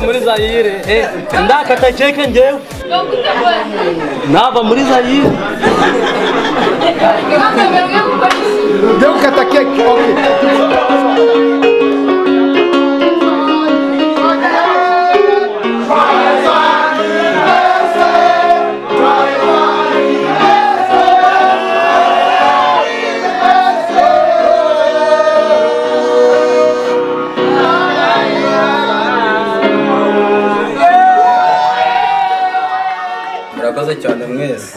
muri zayire eh, ndakata keke njyewe nava muri zayire Ugiye gukata keke murakoze cyane mwese.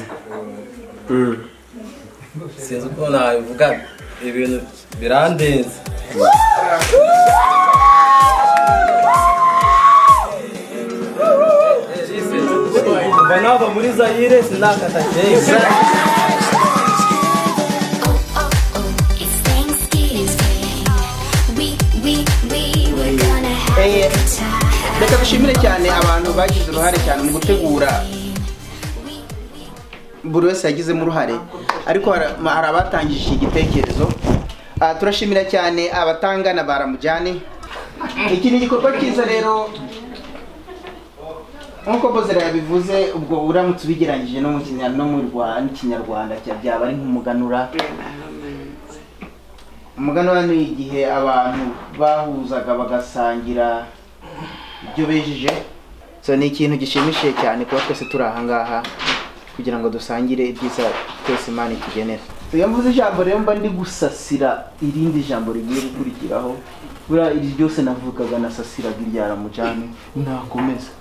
Sinzi uko nabivuga. Ibintu birandenze. Kuva nava muri zayire sindakata keke It's Thanksgiving. We, we, we were gonna have a good time. reka dushimire cyane abantu bagize uruhare cyane mu gutegura buri wese yagizemo uruhare ariko hari abatangije iki gitekerezo. Ah, turashimira cyane abatangana baramujyane iki ni igikorwa cyiza rero. Nk'uko bozera yabivuze ubwo uramutse ubigeranyije no mu kinya- no mu Rwa- n'ikinyarwanda cya- byaba ari nk'umuganura. Umuganura ni igihe abantu bahuzaga bagasangira ibyo bejeje. Ni ikintu gishimishije cyane kuba twese turi aha ngaha. Kugira ngo dusangire ibyiza twese imana itugenera iyo mvuze ijambo rero mba ndi gusasira irindi jambo rigiye gukurikiraho. Buriya iri ryose navugaga nasasiraga iryara mujyane nakomeza.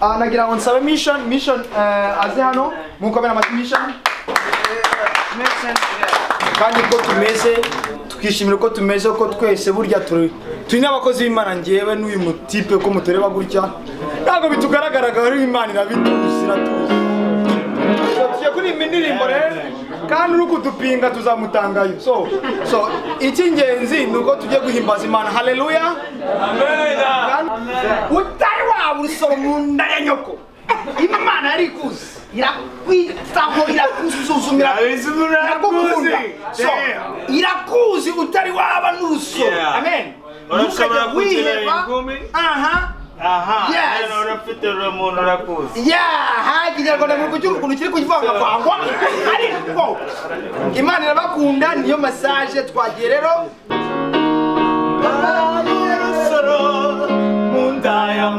Ah, nagira ngo nsabe mission mission eh, aze hano? Mukomera amashyi mission? Kandi uko tumeze tukishimira uko tumeze ko twese burya turi turi n'abakozi b'imana. Ngewe n'uyu mutipe ko mutureba gutya. Ntabwo bitugaragaraga ari imana irabituzi iratuzi. Tugiye kuririmba indirimbo rero kandi uri kudupinga tuzamutangayo. So so icy'ingenzi ni uko tugiye guhimbaza imana. Haleluya utari waba urusoro mu nda ya nyoko. Imana yari ikuzi irakwitaho irakusuzumira iragukunda so irakuzi utari waba n'urusoro amen. Kugira wiheba. aha. Aha Yes. urafite uriya muntu urakuzi yaha ikinyarwanda muri kucyumva ukuntu kiri kuvangavangwa ariko imana irabakunda niyo masaje twagiye rero. Mu nda ya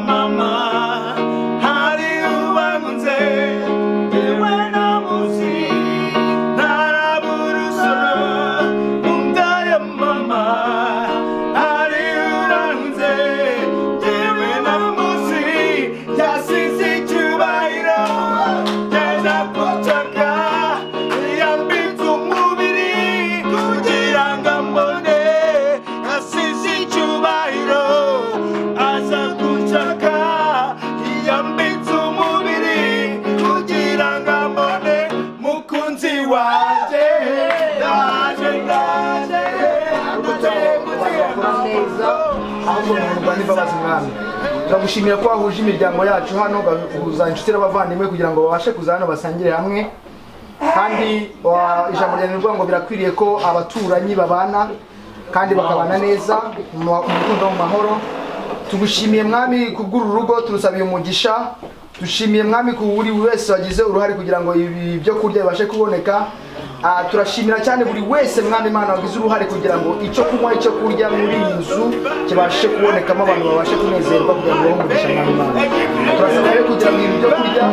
ahubwo mu Rwanda imbabazi mwami turagushimira ko wahuje imiryango yacu hano ugahuza inshuti n'abavandimwe kugira ngo babashe kuza hano basangire hamwe. Kandi ijambo ryawe rivuga ngo birakwiriye ko abaturanyi babana kandi bakabana neza mu rukundo mu mahoro. Tugushimiye mwami kubw'uru rugo turusabiye umugisha dushimiye mwami ku buri wese wagize uruhare kugira ngo ibi byo kurya bibashe kuboneka. Turashimira cyane buri wese mwami imana wagize uruhare kugira ngo icyo kunywa icyo kurya muri iyi nzu kibashe kubonekamo abantu babashe kunezerwa kugira ngo bahe umugisha mwami imana turasaba rero kugira ngo ibi byo kurya